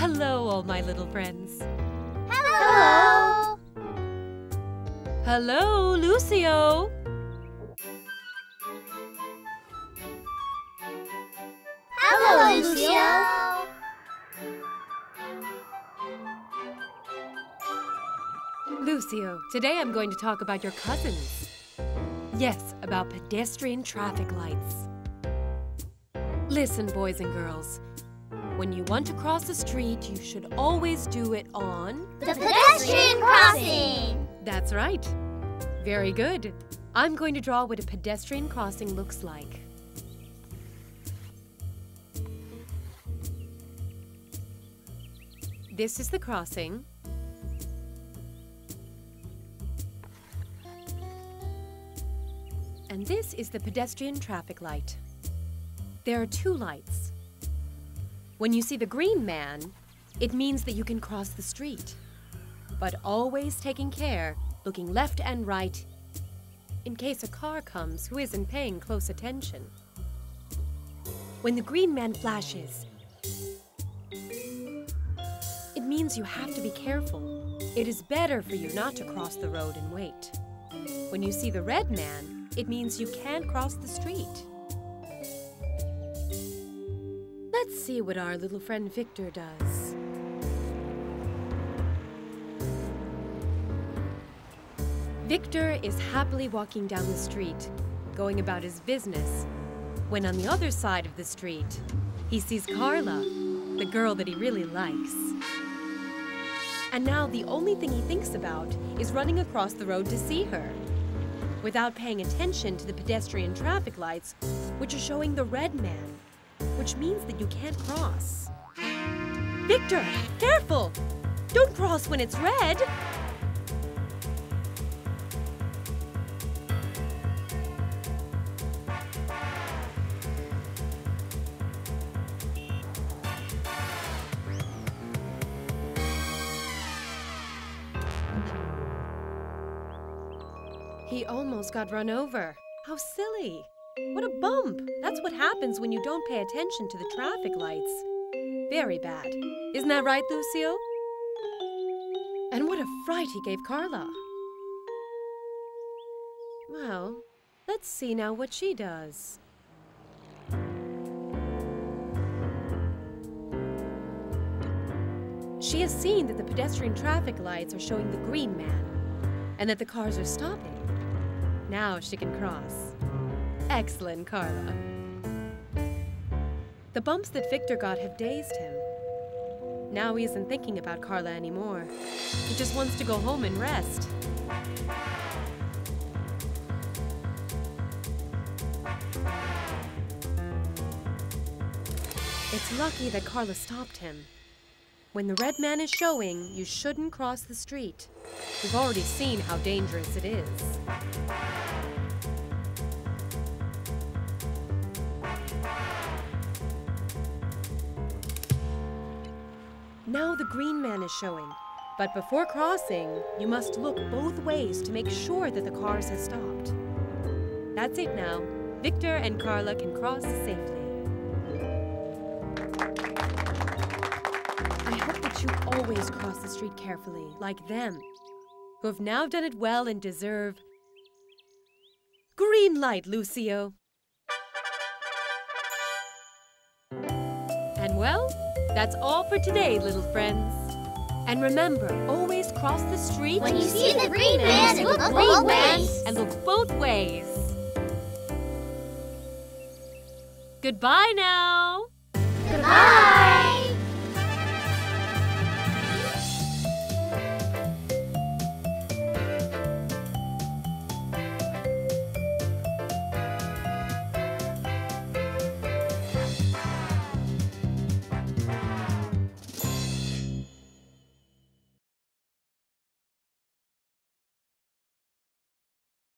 Hello, all my little friends. Hello. Hello, Lucio. Hello, Lucio. Lucio, today I'm going to talk about your cousins. Yes, about pedestrian traffic lights. Listen, boys and girls. When you want to cross the street, you should always do it on. The pedestrian crossing. That's right. Very good. I'm going to draw what a pedestrian crossing looks like. This is the crossing. And this is the pedestrian traffic light. There are two lights. When you see the green man, it means that you can cross the street. But always taking care, looking left and right, in case a car comes who isn't paying close attention. When the green man flashes, it means you have to be careful. It is better for you not to cross the road and wait. When you see the red man, it means you can't cross the street. Let's see what our little friend Victor does. Victor is happily walking down the street, going about his business, when on the other side of the street, he sees Carla, the girl that he really likes. And now the only thing he thinks about is running across the road to see her, without paying attention to the pedestrian traffic lights, which are showing the red man, which means that you can't cross. Victor, careful! Don't cross when it's red! He almost got run over. How silly. What a bump. That's what happens when you don't pay attention to the traffic lights. Very bad. Isn't that right, Lucio? And what a fright he gave Carla. Well, let's see now what she does. She has seen that the pedestrian traffic lights are showing the green man and that the cars are stopping. Now she can cross. Excellent, Carla. The bumps that Victor got have dazed him. Now he isn't thinking about Carla anymore. He just wants to go home and rest. It's lucky that Carla stopped him. When the red man is showing, you shouldn't cross the street. We've already seen how dangerous it is. Now the green man is showing. But before crossing, you must look both ways to make sure that the cars have stopped. That's it now. Victor and Carla can cross safely. I hope that you always cross the street carefully, like them, who have now done it well and deserve green light, Lucio. Well, that's all for today, little friends. And remember, always cross the street When you see the green man, look both ways. and look both ways. Goodbye now. Goodbye.